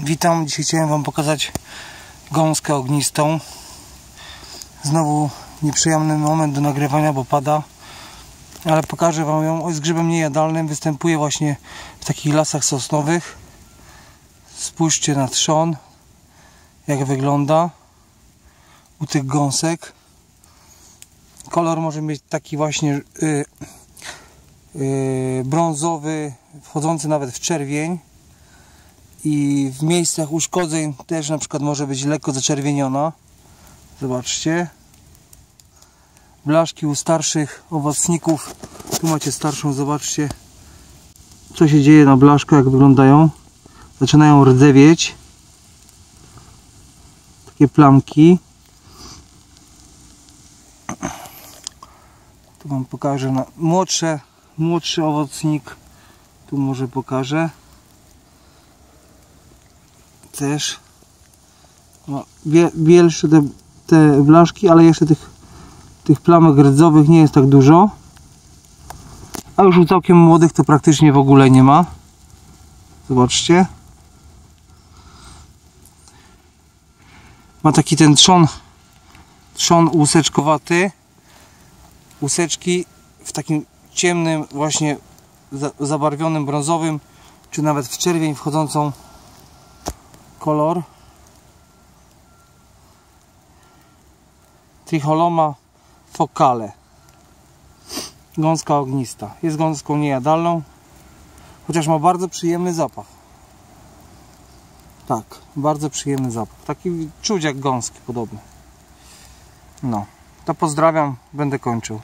Witam, dzisiaj chciałem Wam pokazać gąskę ognistą. Znowu nieprzyjemny moment do nagrywania, bo pada. Ale pokażę Wam ją. Jest grzybem niejadalnym. Występuje właśnie w takich lasach sosnowych. Spójrzcie na trzon. Jak wygląda u tych gąsek. Kolor może mieć taki właśnie yy, yy, brązowy, wchodzący nawet w czerwień i w miejscach uszkodzeń też na przykład może być lekko zaczerwieniona. Zobaczcie. Blaszki u starszych owocników. Tu macie starszą, zobaczcie. Co się dzieje na blaszku, jak wyglądają? Zaczynają rdzewieć. Takie plamki. Tu wam pokażę na młodsze młodszy owocnik. Tu może pokażę też no, bielsze te, te blaszki, ale jeszcze tych, tych plamek rdzowych nie jest tak dużo. A już u całkiem młodych to praktycznie w ogóle nie ma. Zobaczcie. Ma taki ten trzon trzon łuseczkowaty. Łuseczki w takim ciemnym właśnie zabarwionym brązowym czy nawet w czerwień wchodzącą kolor. Tricholoma focale. Gąska ognista. Jest gąską niejadalną chociaż ma bardzo przyjemny zapach. Tak, bardzo przyjemny zapach. Taki czuć jak gąski podobny. No, to pozdrawiam, będę kończył